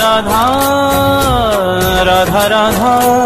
राधा राधा राधा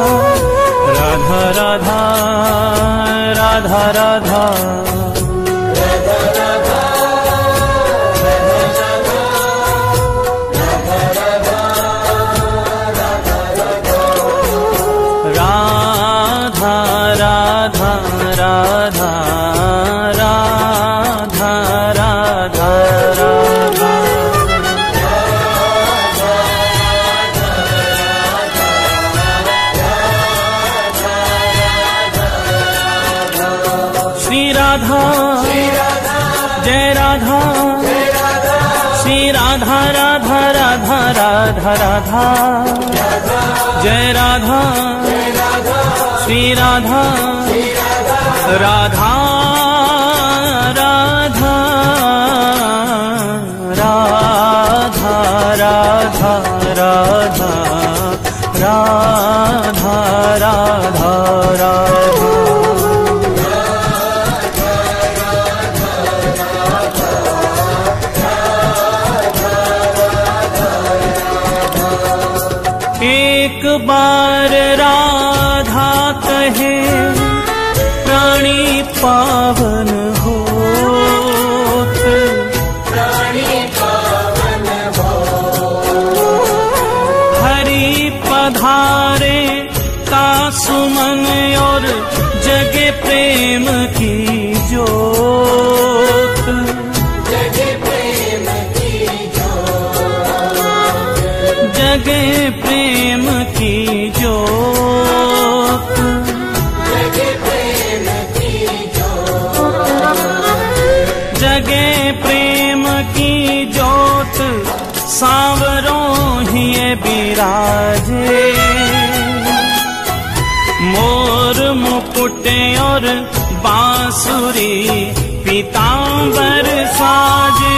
राधा राधा जगे प्रेम की जोत जगे प्रेम की जोत सांवरों ही बिराजे मोर मुकुटे और बांसुरी पीताम्बर साजे।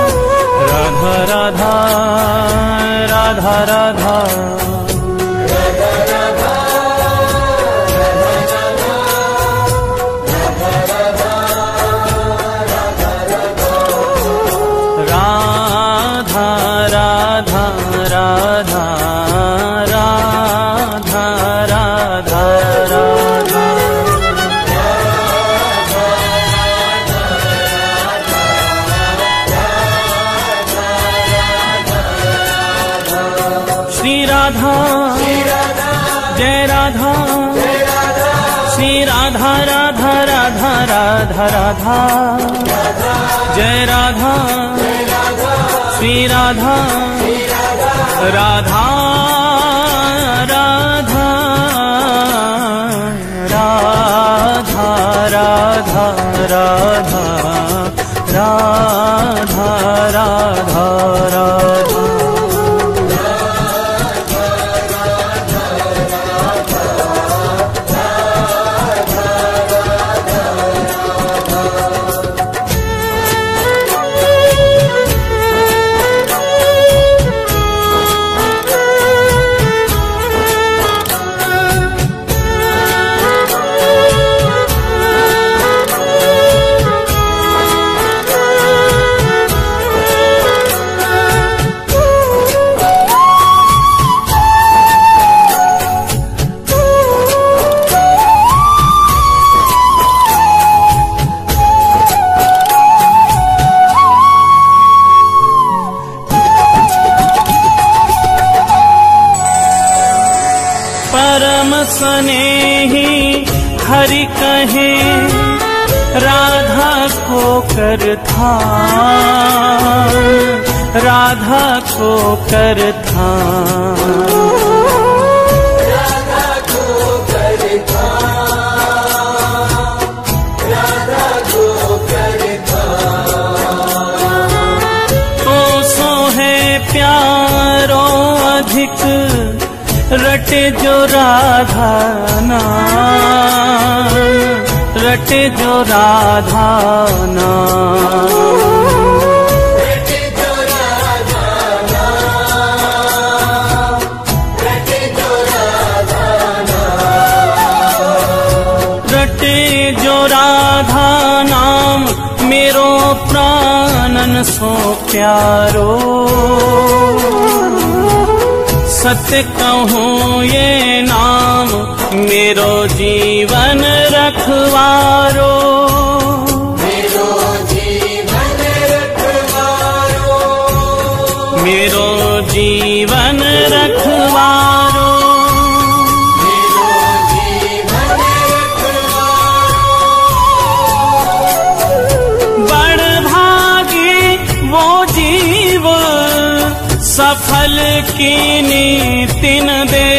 राधा। जय राधा। श्री राधा राधा राधा राधा राधा। जय राधा। श्री राधा। राधा राधा। राधा राधा राधा। राधा राधा राधा। राधा को कर था रटे जो राधा नाम रटे जो राधा नाम। राधा नाम मेरो प्राणन सो प्यारो। सत्य कहूँ ये नाम मेरो जीवन रखवारो। सफल तीन दे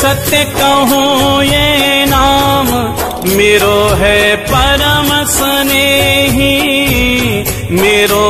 सत्य कहो ये नाम मेरो है परम स्नेही। मेरो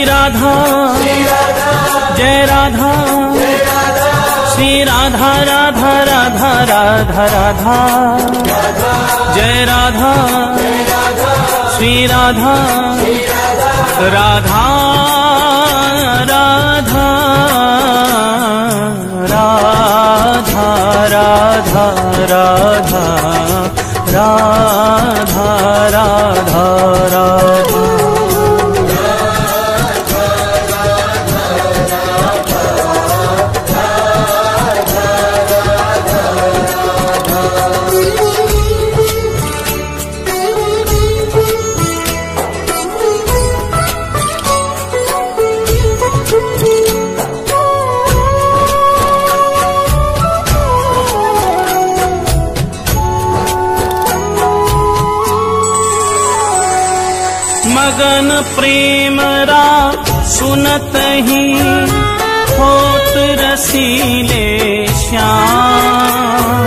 श्री राधा। जय राधा। श्री राधा राधा राधा राधा राधा। जय राधा। श्री राधा। राधा राधा। राधा राधा राधा। राधा राधा राधा। मगन प्रेम रा सुनत ही। होत रसीले श्याम।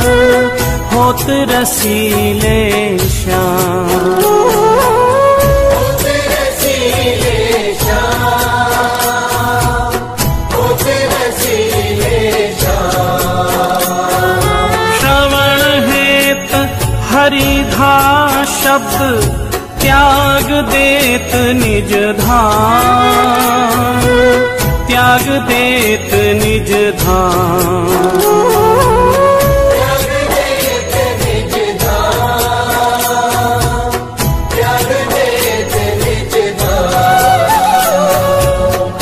होत रसीले श्याम। शब्द त्याग देत निज धाम। त्याग देत निज धाम।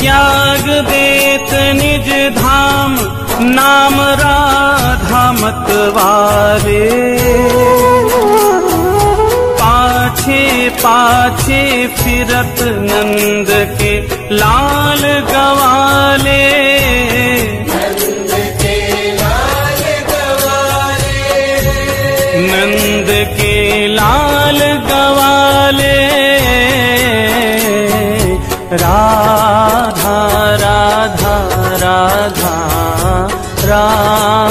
त्याग देत निज धाम नाम राधा मतवारे पाछे फिरत नंद के लाल गवाले। नंद के लाल गवाले। राधा राधा राधा राधा।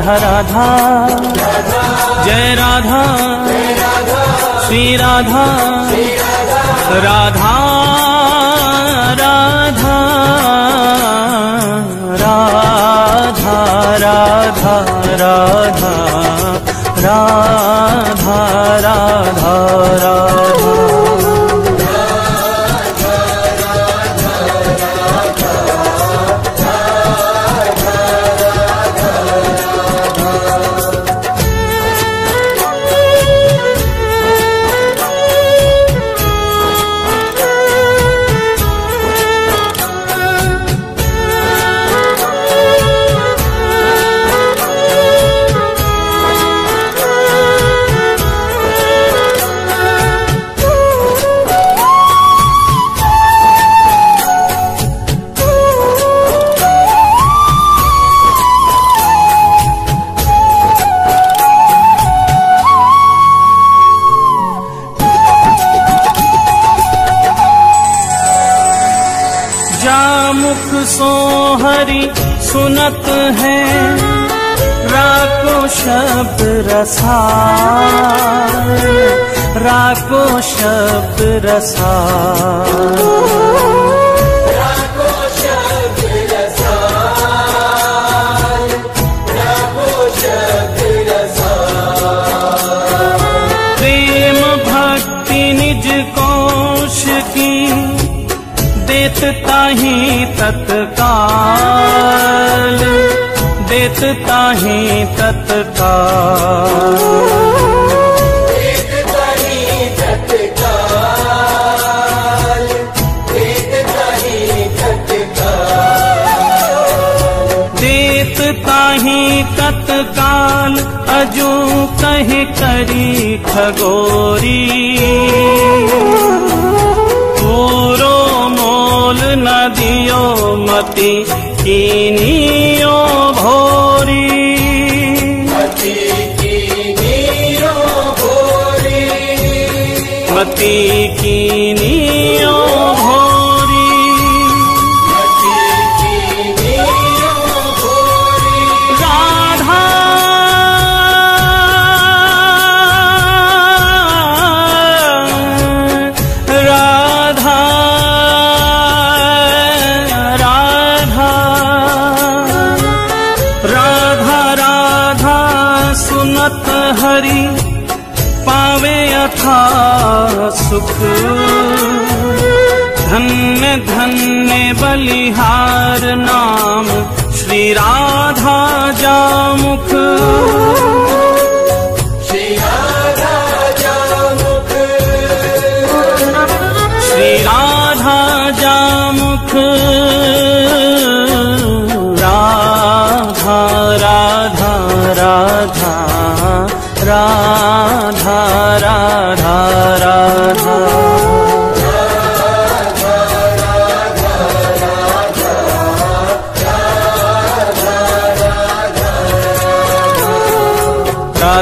राधा राधा। जय राधा। श्री राधा। राधा राधा। राधा राधा राधा। राधा राधा राधा। सुनत है राको शब्द रसा राको शब्द रसा देत ताही तत्काल। देत ताही तत्काल। ताही तत्काल। अजू कहे करी खगोरी। पति किनियो भोरी। मति किनियो भोरी। मति किनी बलिहार नाम श्री राधा जामुख।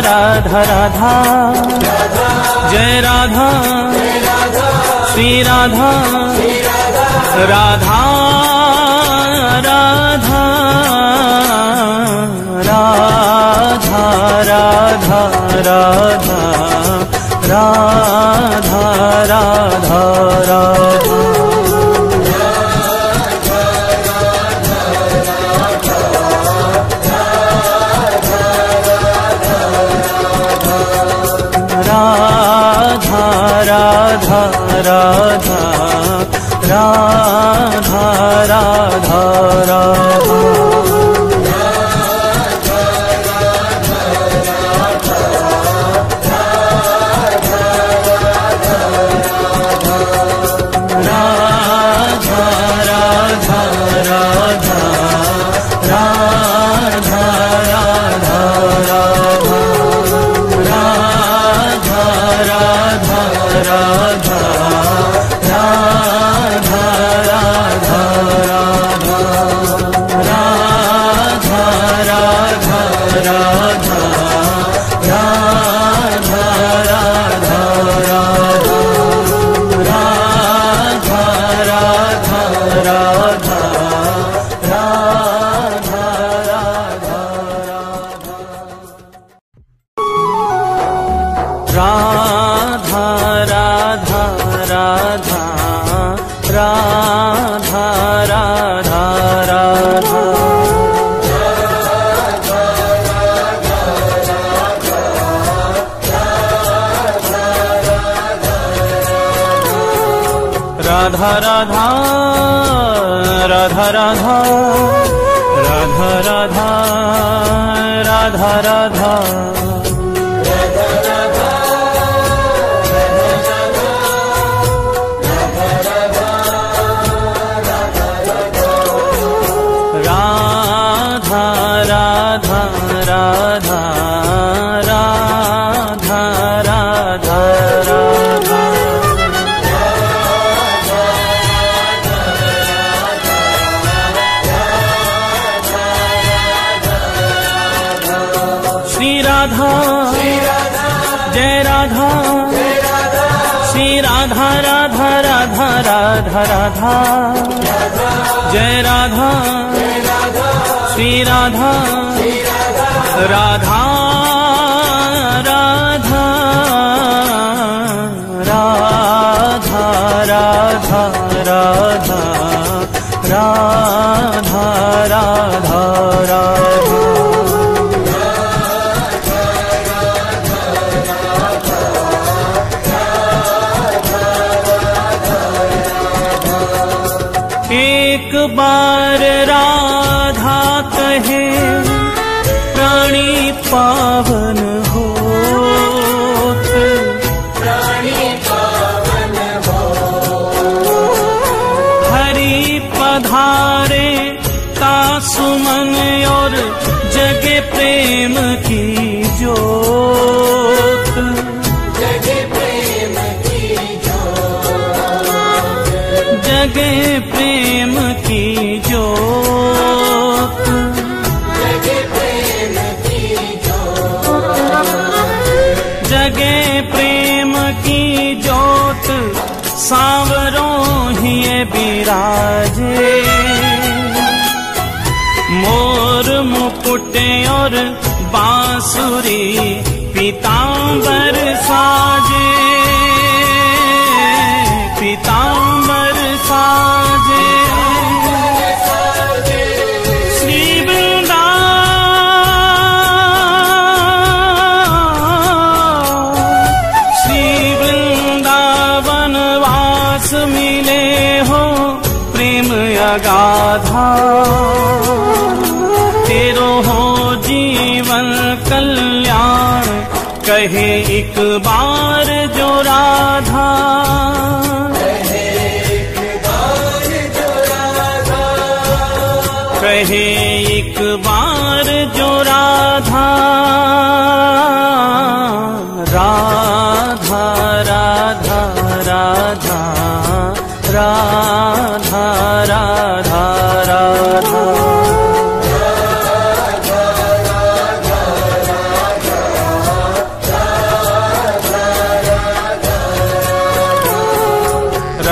राधा राधा। जय राधा। श्री राधा। राधा राधा। राधा राधा राधा। राधा राधा राधा। राधारा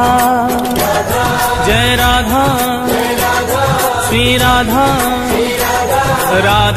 राधा। जय राधा। श्री राधा। राधा।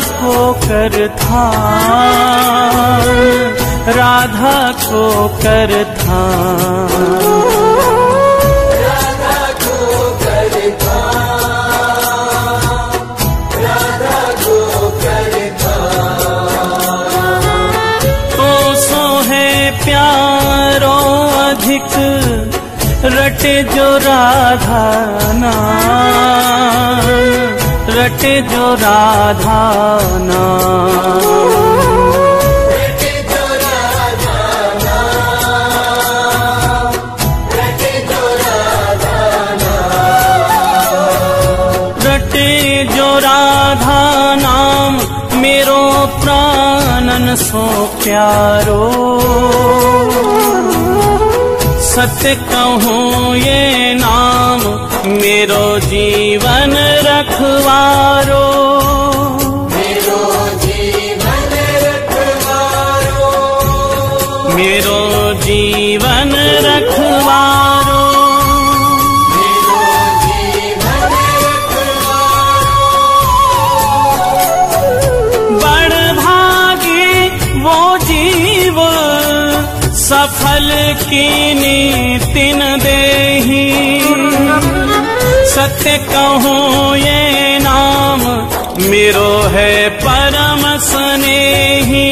खोकर कर राधा खोकर कर रटे जो राधा ना रटे जो राधा नाम रटे जो राधा नाम मेरो प्राणन सो प्यारो। सत्य कहूँ ये नाम मेरो जीवन रखवारो। मेरो जीवन रखवारो। बड़ भागी वो जीव सफल की नीतिन देही सत्य कहूँ ये नाम मेरो है परम स्नेही।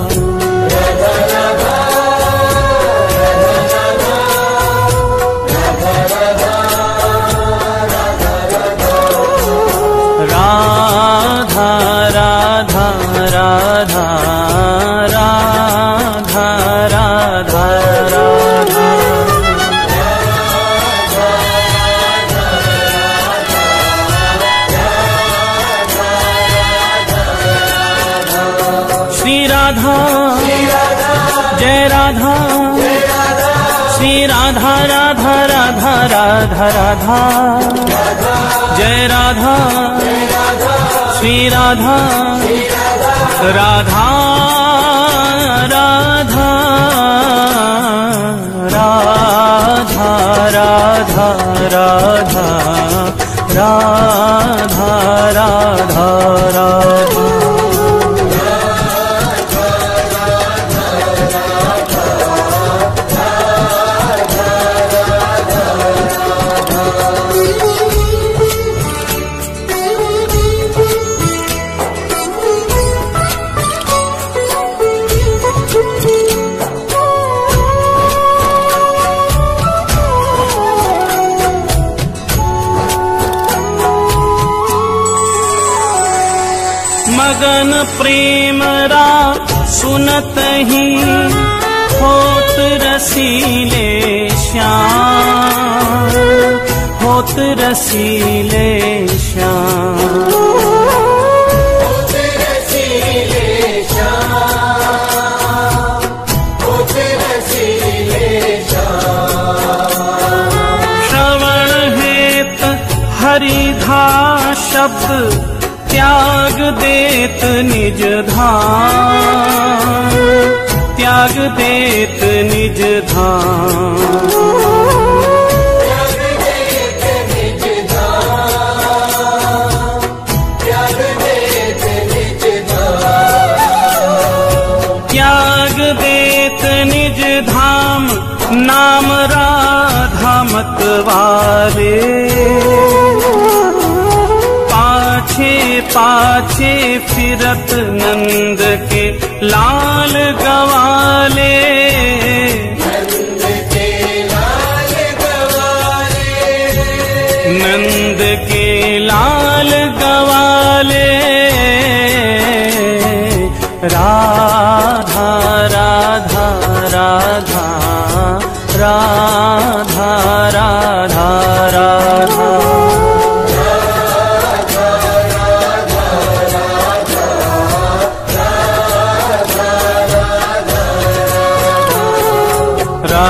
राधा राधा। जय राधा। श्री राधा। राधा राधा। राधा राधा राधा। राधा राधा राधा मगन प्रेम रा सुनत ही होत रसीले श्याम होत रसीले श्याम। शब्द त्याग देत निज धाम। त्याग देत निज धाम। नाम राधा मतवारे पाछे फिरत नंद के लाल गवाले। नंद के लाल गवाले। राधा राधा राधा राधा राधा राधा।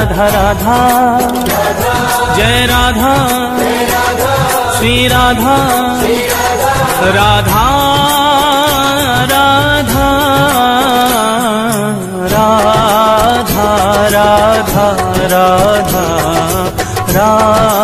राधा राधा। जय राधा। श्री राधा। राधा राधा। राधा राधा राधा। राधा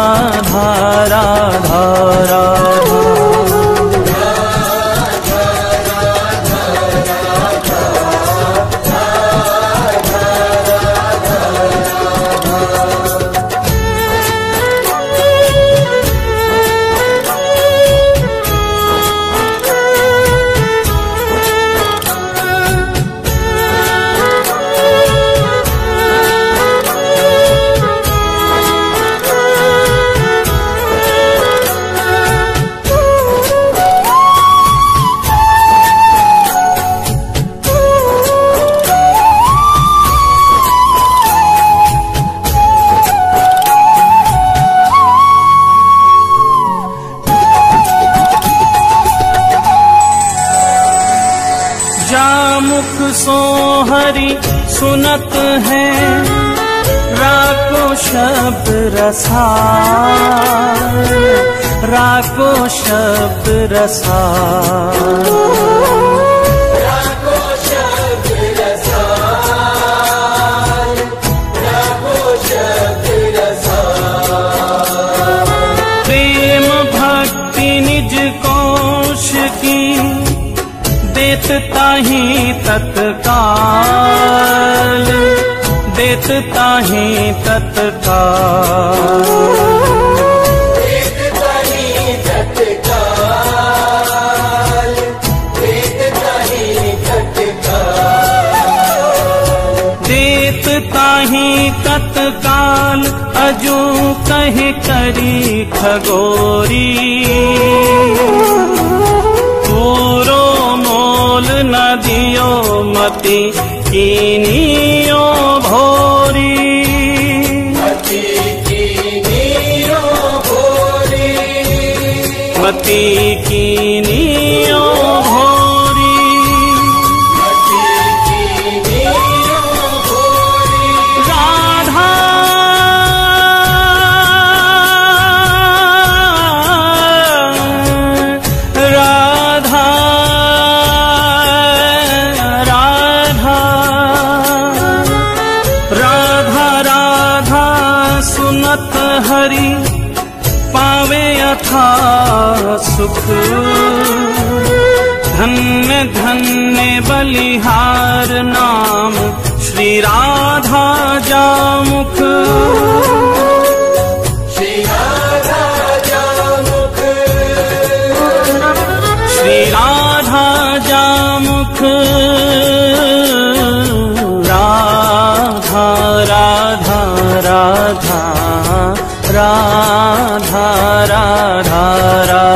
प्रेम भक्ति निज कोश की देत ताही तत्काल देत ताही तत्काल। जो कहे करी खगोरी। पूरो मोल न दियो मती कीनियो भोरी। मती कीनियो भोरी। बलिहार नाम श्री राधा जामुख। श्री राधा जामुख। राधा राधा राधा राधा राधा राधा राधा।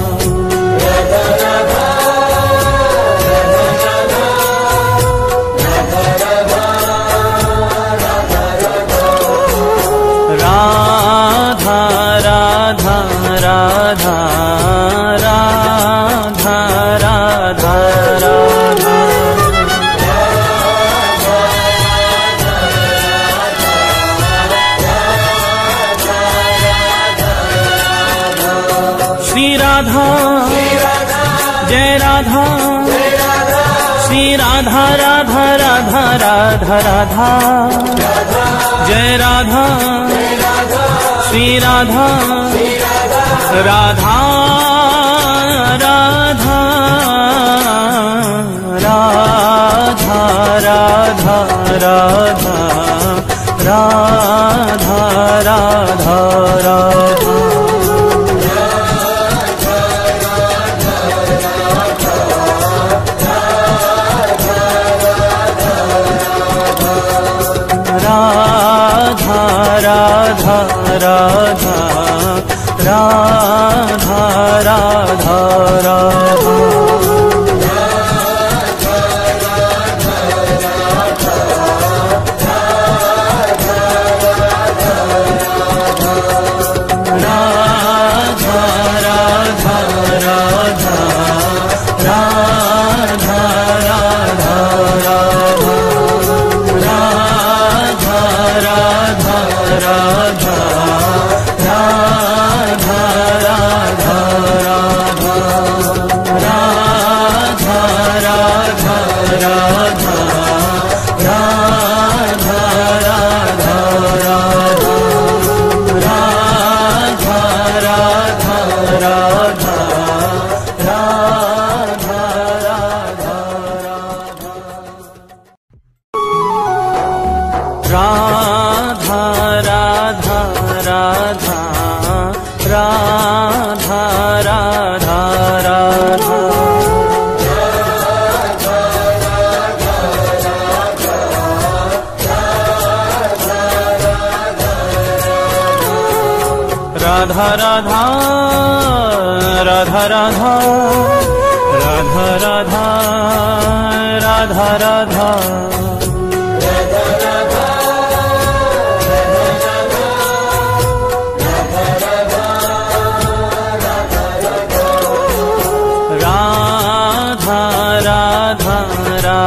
राधा राधा। जय राधा। श्री राधा। राधा राधा। राधा राधा राधा। राधा राधा राधा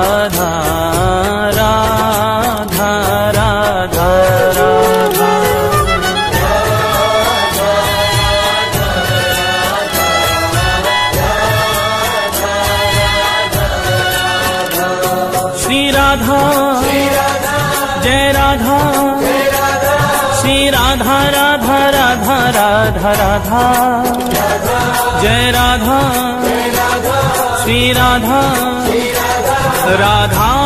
राधा राधा जय राधा। श्री राधा राधा राधा राधा राधा। जय राधा। श्री राधा। राधा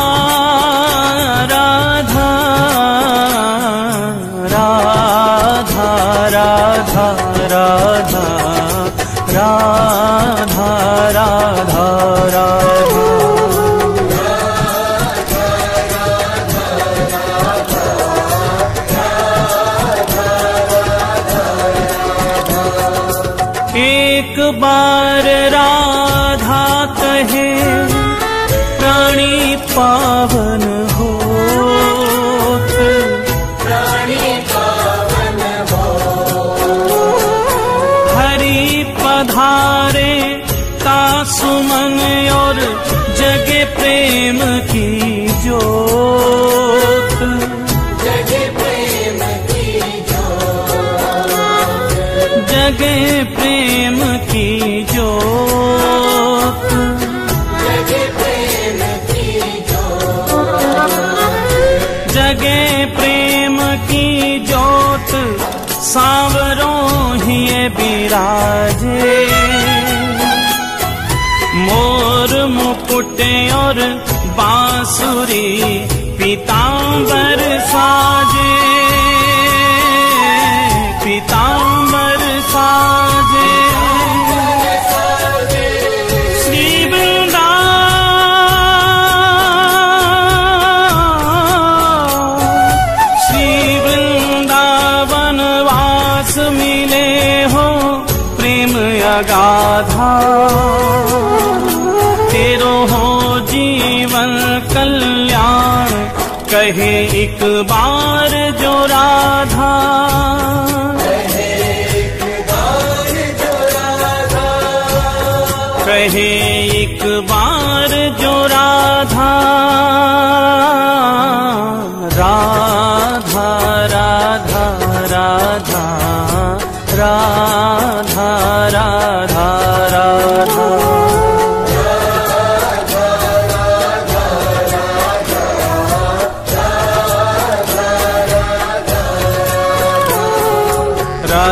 bao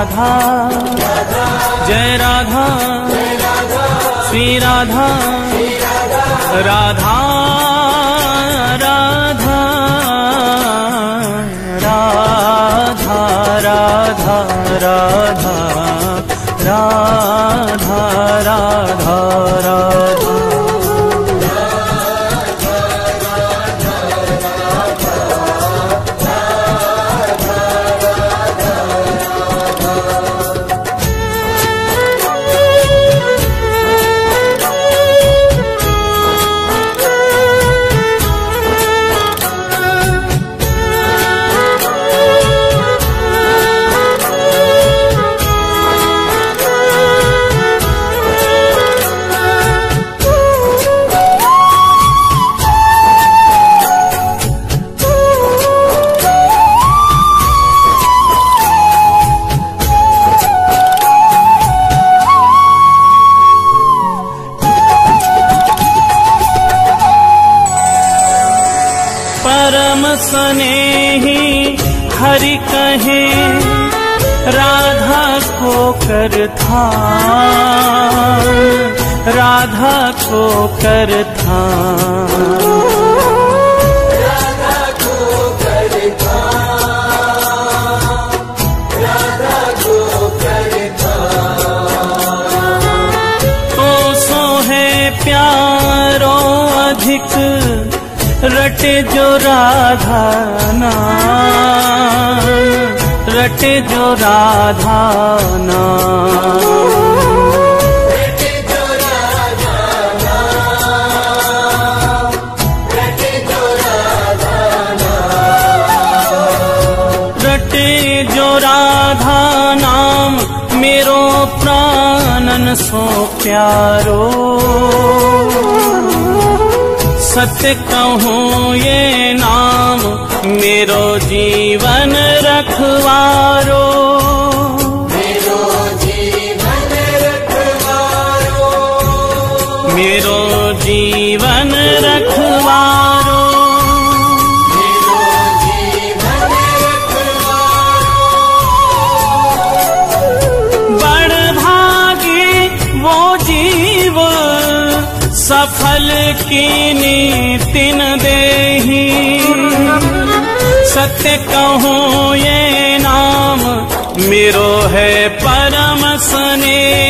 राधा। जय राधा। श्री राधा। राधा राधा राधा राधा राधा प्यारो। सत्य कहूँ ये नाम मेरो जीवन रखवारो। कीनी तीन दे सत्य कहो ये नाम मेरो है परम स्नेह।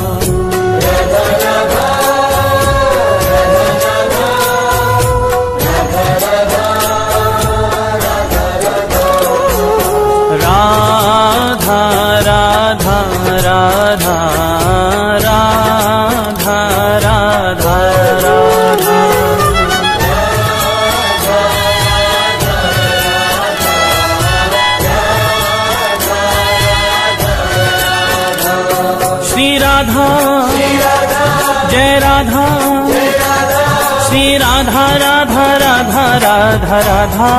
राधा राधा।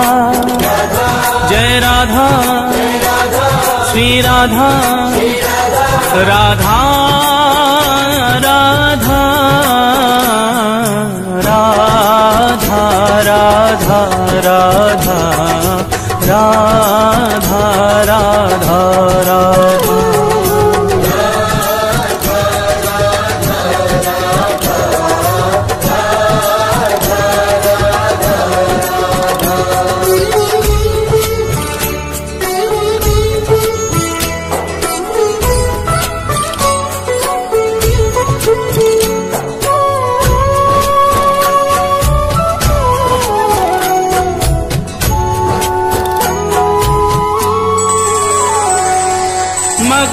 जय राधा। श्री राधा। राधा राधा। राधा राधा राधा। राधा राधा राधा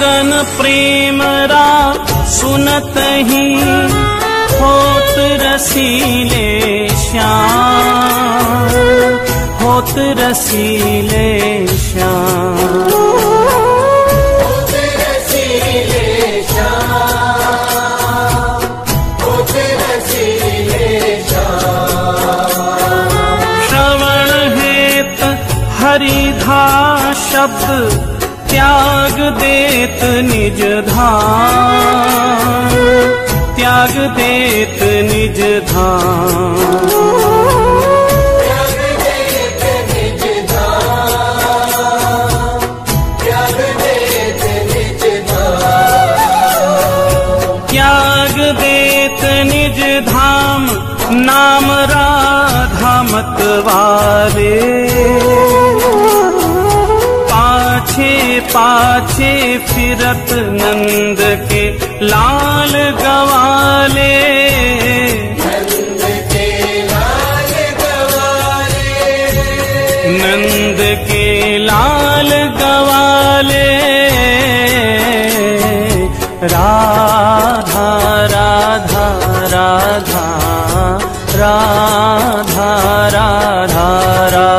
मगन प्रेम रा सुनत ही। होत रसीले श्याम। होत रसीले श्याम। शब्द त्याग देत निज धाम। त्याग देत निज धाम। नाम राधा मतवारे पाछे फिरत नंद के लाल गवाले। नंद के लाल गवाले। राधा राधा राधा राधा राधा राधा।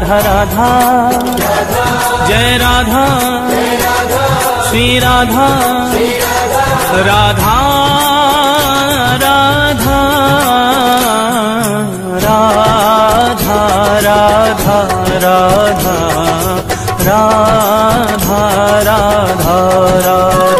राधा राधा। जय राधा। श्री राधा। राधा राधा। राधा राधा राधा। राधा राधा राधा।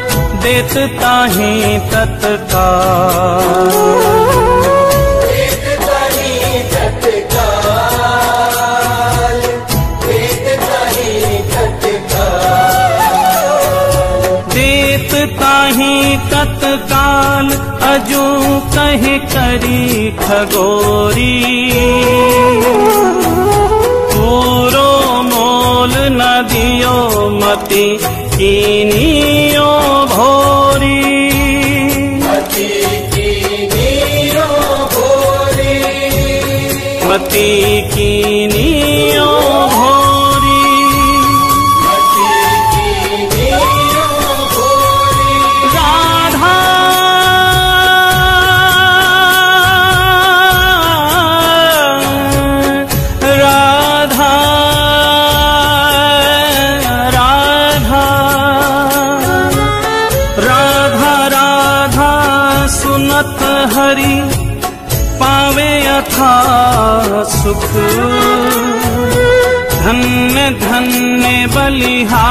प्रेत ताही तत्काल तत्काल अजू कहीं करी खगोरी। पूरो मोल न दियो मती কিনিও ভরি बलिहार।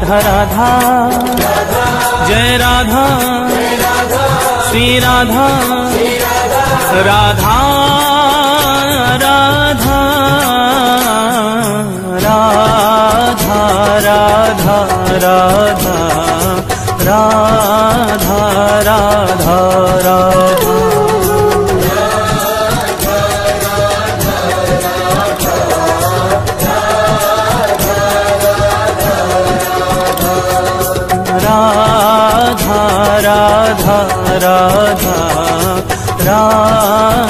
राधा राधा। जय राधा। श्री राधा। राधा राधा। राधा राधा राधा। राधा राधा राधा। 啊。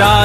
राम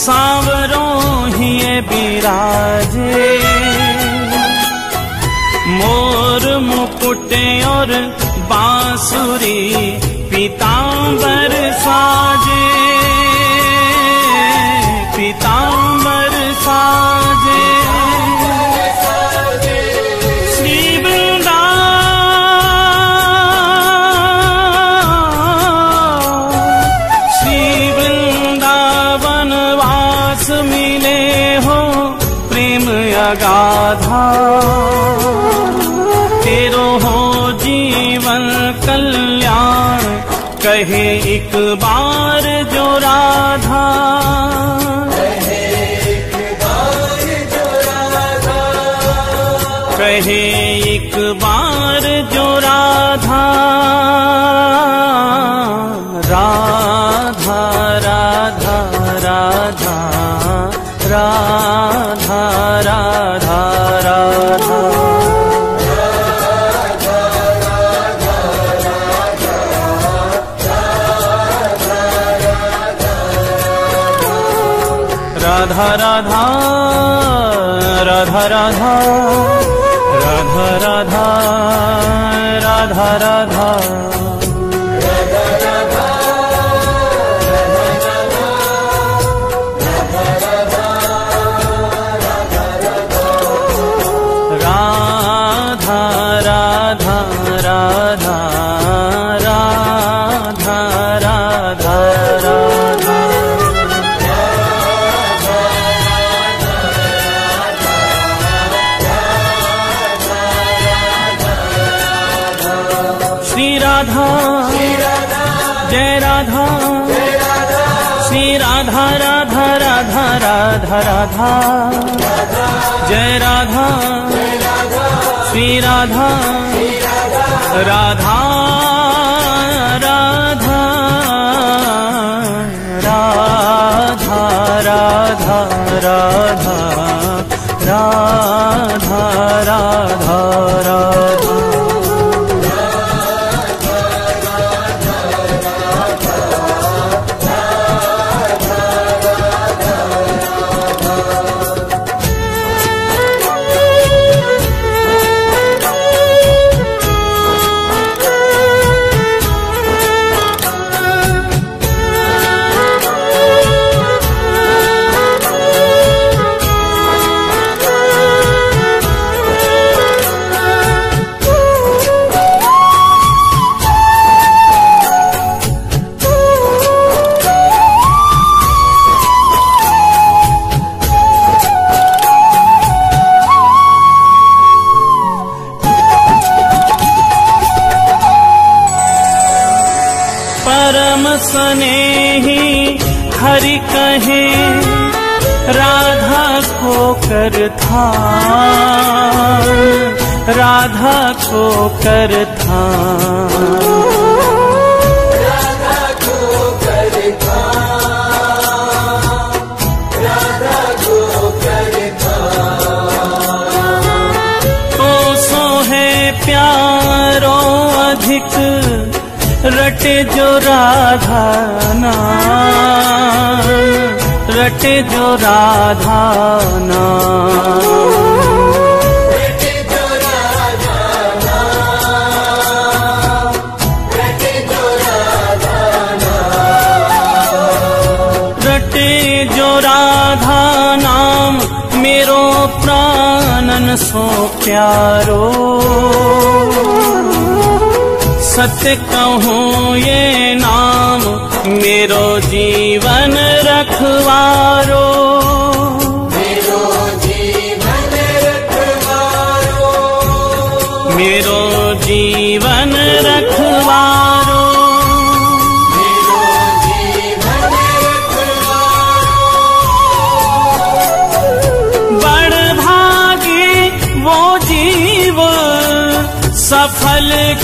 सारो बिराजे। मोर मुकुटे और बांसुरी पितावर साजे। जय राधा। श्री राधा राधा राधा राधा राधा। जय राधा। श्री राधा। राधा राधा। राधा राधा राधा। राधा राधा राधा को कर था है प्यारो अधिक रटे जो राधा नाम, रटे जो राधा नाम। राधा नाम मेरो प्राणन सो प्यारो। सत्य कहूँ ये नाम मेरो जीवन रखवारो।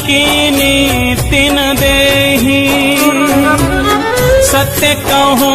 कीनी तीन दे सत्य कहो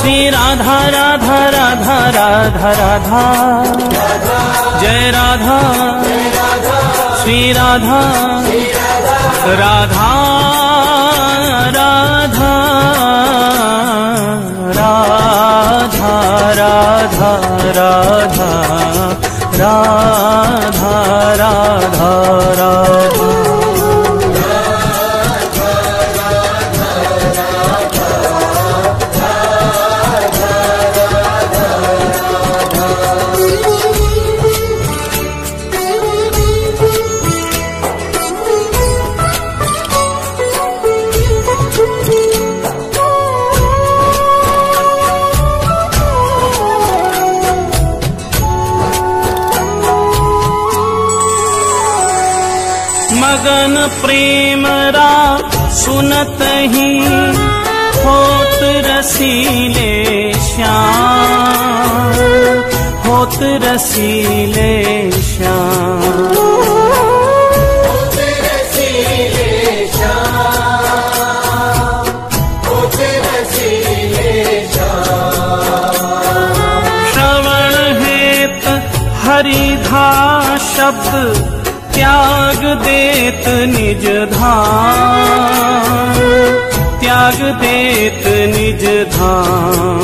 श्री राधा राधा राधा राधा राधा। जय राधा। श्री राधा। राधा राधा राधा राधा राधा राधा राधा राधा प्रेम रा सुनत ही। होत रसीले श्याम। होत रसीले श्याम। शब्द त्याग देत निज धाम। त्याग देत निज धाम।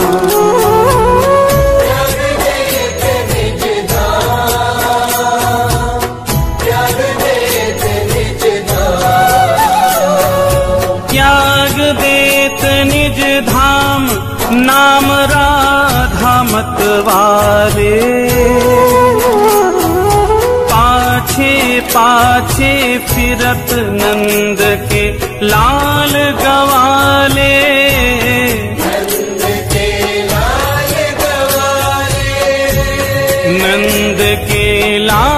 नाम राधा मतवारे पाछे फिरत नंद के लाल गवाले। नंद के लाल नंद के लाल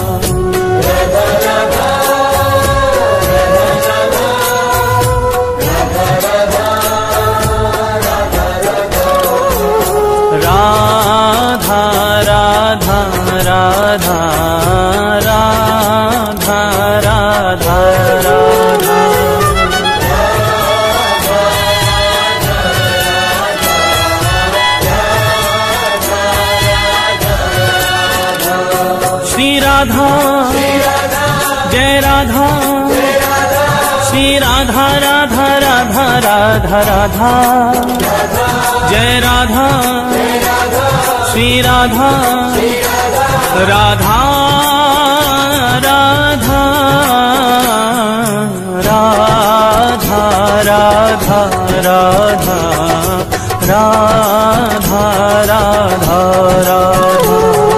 राधा राधा। जय राधा। श्री राधा। राधा राधा। राधा राधा राधा। राधा राधा राधा।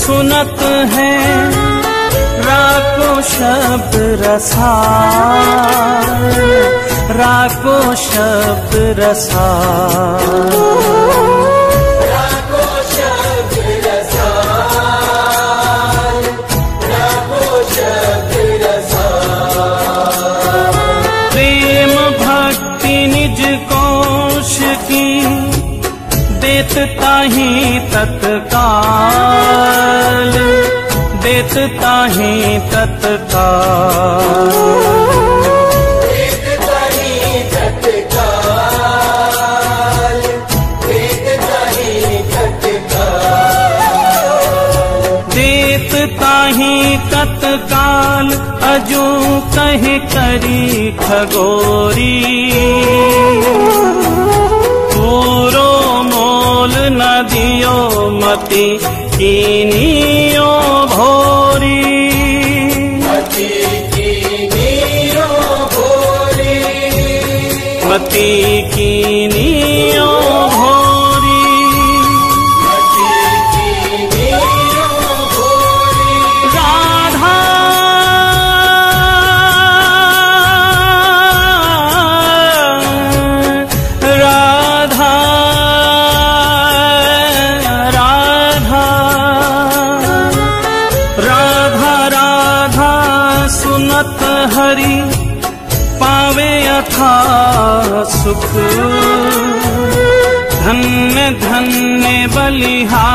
सुनत है राको शब्द रसा राको शब्द रसा ताही तत्काल। देत ताही तत्काल तत्काल अजू कहे करी खगोरी। पूरो मोल न दियो मति कीनियो Oh. धन्य धन्य बलिहार।